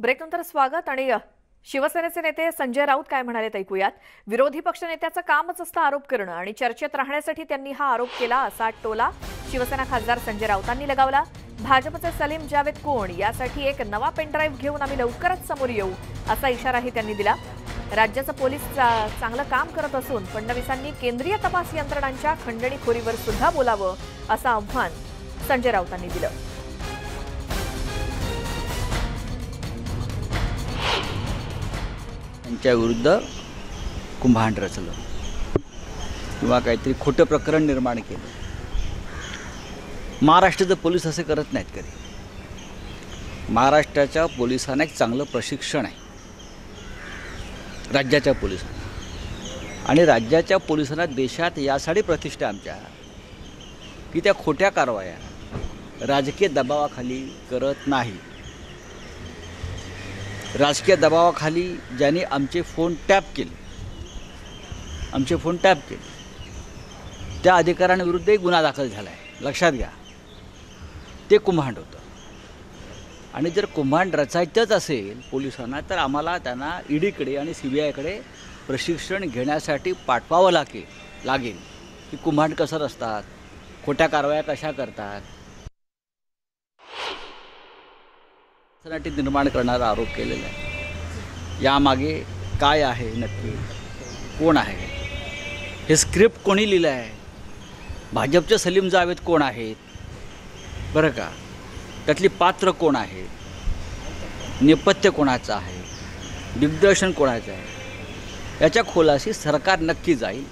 ब्रेकनंतर स्वागत आणि शिवसेनेचे नेते संजय राऊत काय म्हणाले ऐकूयात. विरोधी पक्षनेत्याचं कामच असतं आरोप करणं आणि चर्चेत राहण्यासाठी त्यांनी हा आरोप केला असा टोला शिवसेना खासदार संजय राऊतांनी लगावला. भाजपचे सलीम जावेद कोण? यासाठी एक नवा पेनड्राईव्ह घेऊन आम्ही लवकरच समोर येऊ असा इशाराही त्यांनी दिला. राज्याचं पोलीस चा- चांगलं काम करत असून फडणवीसांनी केंद्रीय तपास यंत्रणांच्या खंडणीखोरीवर सुद्धा बोलावं असं आव्हान संजय राऊतांनी दिलं. त्यांच्या विरुद्ध कुंभांड रचलं. किंवा काहीतरी खोटं प्रकरण निर्माण केलं. महाराष्ट्राचं पोलीस असे करत नाहीत कधी. महाराष्ट्राच्या पोलिसांना एक चांगलं प्रशिक्षण आहे. राज्याच्या पोलिसांना. आणि राज्याच्या पोलिसांना देशात यासाठी प्रतिष्ठा आमच्या. की त्या खोट्या कारवाया राजकीय दबावाखाली करत नाही. राजकीय दबावाखाली ज्यांनी आमचे फोन टॅप केले. आमचे फोन टॅप केले. त्या अधिकाऱ्यांविरुद्धही गुन्हा दाखल झाला आहे लक्षात घ्या. ते कुंभांड होतं. आणि जर कुंभांड रचायचंच असेल पोलिसांना तर आम्हाला त्यांना ईडीकडे आणि सी बी आयकडे प्रशिक्षण घेण्यासाठी पाठवावं लागेल लागेल. की कुंभांड कसं रचतात? खोट्या कारवाया कशा करतात? साठी निर्माण करणारा आरोप केलेला आहे. यामागे काय आहे नक्की? कोण आहे? हे स्क्रिप्ट कोणी लिहिलं आहे भाजपचे सलीम जावेद कोण आहेत? बरं का? त्यातली पात्र कोण आहेत नेपथ्य कोणाचं आहे? दिग्दर्शन कोणाचं आहे? याच्या खोलाशी सरकार नक्की जाईल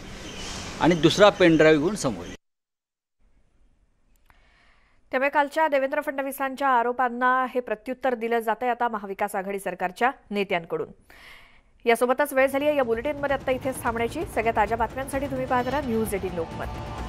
आणि दुसरा पेनड्राईव्ह घेऊन समोर येईल. त्यामुळे कालच्या देवेंद्र फडणवीसांच्या आरोपांना हे प्रत्युत्तर दिलं जात आहे आता महाविकास आघाडी सरकारच्या नेत्यांकडून. यासोबतच वेळ झाली आहे या बुलेटिनमध्ये आता इथेच थांबण्याची. सगळ्या ताज्या बातम्यांसाठी तुम्ही पाहत राहा न्यूज एटीन लोकमत.